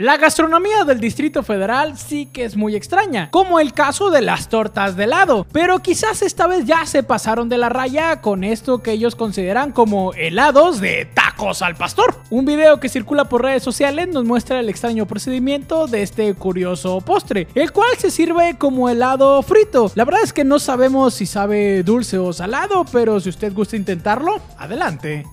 La gastronomía del Distrito Federal sí que es muy extraña, como el caso de las tortas de helado, pero quizás esta vez ya se pasaron de la raya con esto que ellos consideran como helados de tacos al pastor. Un video que circula por redes sociales nos muestra el extraño procedimiento de este curioso postre, el cual se sirve como helado frito. La verdad es que no sabemos si sabe dulce o salado, pero si usted gusta intentarlo, adelante.